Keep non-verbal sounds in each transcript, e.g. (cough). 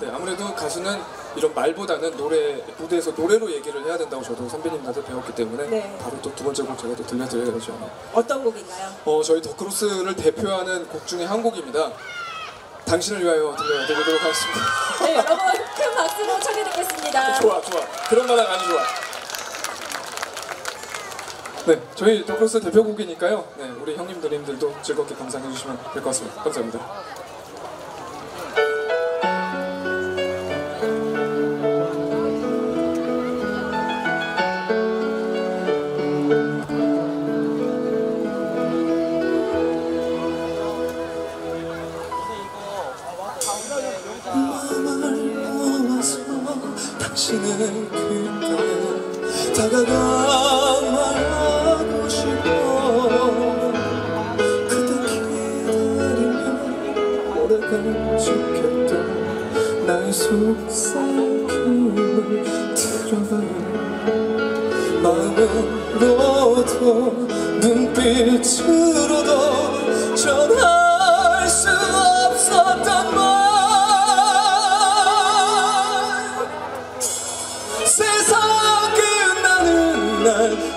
네, 아무래도 가수는 이런 말보다는 노래 무대에서 노래로 얘기를 해야 된다고 저도 선배님한테 배웠기 때문에 네. 바로 또 두 번째 곡 제가 또 들려드려야죠. 어떤 곡인가요? 어, 저희 더크로스를 대표하는 곡 중에 한 곡입니다. 당신을 위하여 들려드리도록 하겠습니다. (laughs) 네, 여러분 큰 박수로 청해 듣겠습니다. 좋아, 좋아. 그런 마당 아주 좋아. 네, 저희 더크로스 대표곡이니까요. 네, 우리 형님 누님들도 즐겁게 감상해 주시면 될 것 같습니다. 감사합니다. 당신의 귓가에 다가가 말하고 싶어. 그대 기다리면 오래가 죽겠던 나의 속삭임을 들어봐요 마음으로도 눈빛으로도 전할 الأمان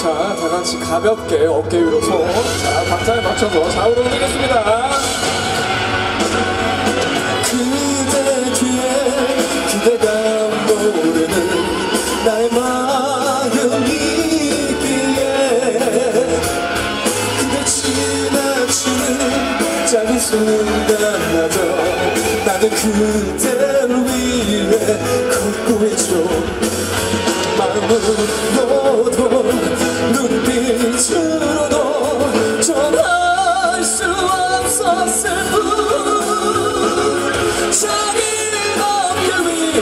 자, 다 같이 가볍게 어깨 위로 손. 자, 박자에 맞춰서 좌우로 움직이겠습니다. 그대 뒤에 그대가 모르는 나의 마음이 있기에 그대 지나치는 작은 순간마저 나는 그대를 위해 걷고 있죠 마음으로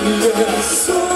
뿐 자기 어깨 위에